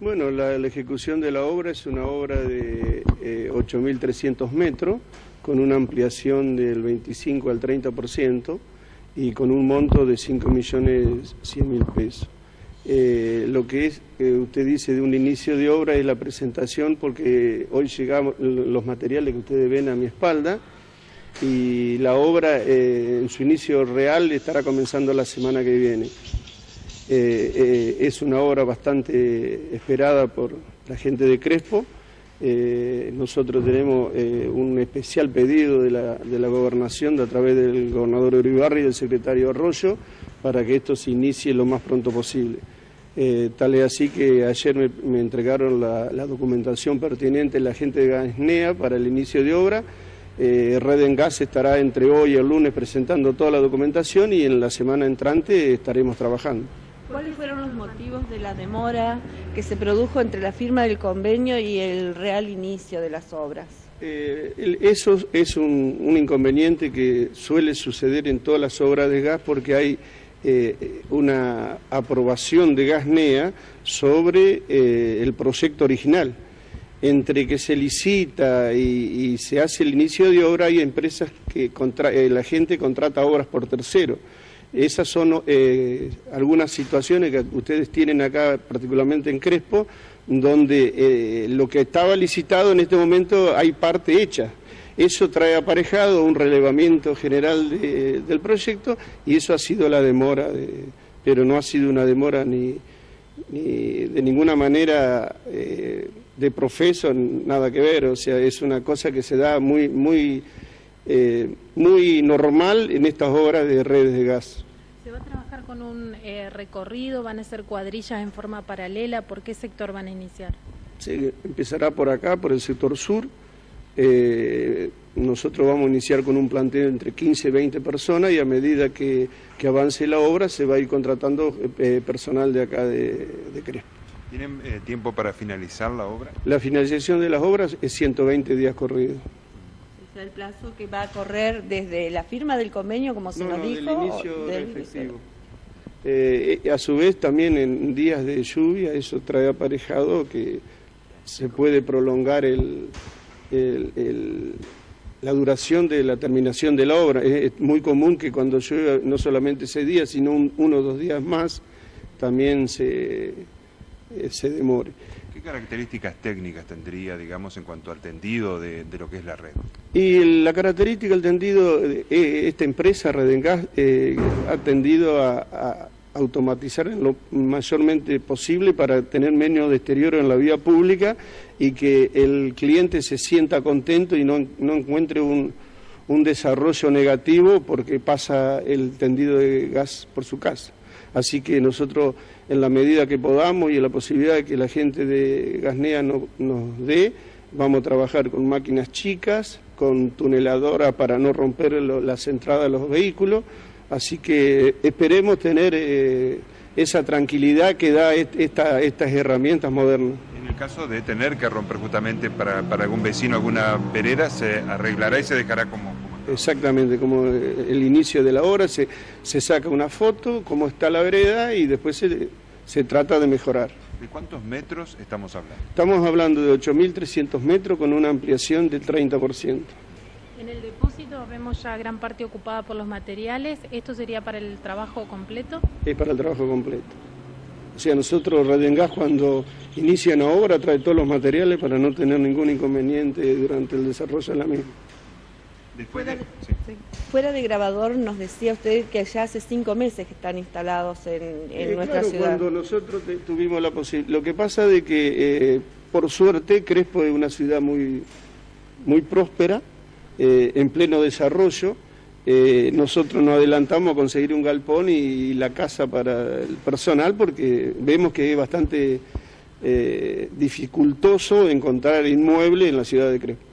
Bueno, la, ejecución de la obra es una obra de 8.300 metros, con una ampliación del 25 al 30% y con un monto de 5.100.000 pesos. Eh, lo que es, usted dice de un inicio de obra es la presentación porque hoy llegamos los materiales que ustedes ven a mi espalda y la obra eh, en su inicio real estará comenzando la semana que viene. Eh, es una obra bastante esperada por la gente de Crespo. nosotros tenemos un especial pedido de la, de gobernación a través del gobernador Uribarri y del secretario Arroyo para que esto se inicie lo más pronto posible. Eh, tal es así que ayer me, entregaron la, documentación pertinente la gente de Gasnea para el inicio de obra. Eh, Red en Gas estará entre hoy y el lunes presentando toda la documentación y en la semana entrante estaremos trabajando. ¿Cuáles fueron los motivos de la demora que se produjo entre la firma del convenio y el real inicio de las obras? Eh, eso es un, inconveniente que suele suceder en todas las obras de gas porque hay eh, una aprobación de Gasnea sobre eh, el proyecto original. Entre que se licita y, se hace el inicio de obra, hay empresas que eh, la gente contrata obras por tercero. Esas son algunas situaciones que ustedes tienen acá, particularmente en Crespo, donde lo que estaba licitado en este momento hay parte hecha. Eso trae aparejado un relevamiento general del proyecto y eso ha sido la demora, pero no ha sido una demora ni, de ninguna manera eh, de profeso, nada que ver, o sea, es una cosa que se da muy, muy, eh, muy normal en estas obras de redes de gas. ¿Se va a trabajar con un eh, recorrido? ¿Van a ser cuadrillas en forma paralela? ¿Por qué sector van a iniciar? Sí, empezará por acá, por el sector sur eh, nosotros vamos a iniciar con un planteo entre 15 y 20 personas y a medida que, avance la obra se va a ir contratando eh, personal de acá de, Crespo. ¿Tienen eh, tiempo para finalizar la obra? La finalización de las obras es 120 días corridos. ¿Es el plazo que va a correr desde la firma del convenio, como se nos dijo? Del inicio del efectivo. a su vez, también en días de lluvia, eso trae aparejado que se puede prolongar el, la duración de la terminación de la obra. Es, muy común que cuando llueve no solamente ese día, sino uno o dos días más, también se, eh, se demore. ¿Qué características técnicas tendría, digamos, en cuanto al tendido de, lo que es la red? Y la característica del tendido, eh, esta empresa, Redengas, eh, ha tendido a automatizar lo mayormente posible para tener menos deterioro en la vía pública y que el cliente se sienta contento y no, no encuentre un, un desarrollo negativo porque pasa el tendido de gas por su casa. Así que nosotros, en la medida que podamos y en la posibilidad de que la gente de Gasnea no, nos dé, vamos a trabajar con máquinas chicas, con tuneladora para no romper las entradas de los vehículos, Así que esperemos tener eh, esa tranquilidad que da estas herramientas modernas. En el caso de tener que romper justamente para, algún vecino alguna vereda, se arreglará y se dejará como... Exactamente, como el inicio de la obra, se, saca una foto, cómo está la vereda y después se, se trata de mejorar. ¿De cuántos metros estamos hablando? Estamos hablando de 8.300 metros con una ampliación del 30%. En el depósito vemos ya gran parte ocupada por los materiales. ¿Esto sería para el trabajo completo? Es para el trabajo completo. O sea, nosotros Radio Gas cuando inicia una obra trae todos los materiales para no tener ningún inconveniente durante el desarrollo de la misma. Fuera, de, fuera de grabador nos decía usted que ya hace cinco meses que están instalados en, en eh, nuestra claro, ciudad. cuando nosotros tuvimos la posibilidad. Lo que pasa de que, eh, por suerte, Crespo es una ciudad muy, muy próspera, eh, en pleno desarrollo. Eh, nosotros nos adelantamos a conseguir un galpón y, la casa para el personal porque vemos que es bastante dificultoso encontrar inmueble en la ciudad de Crespo.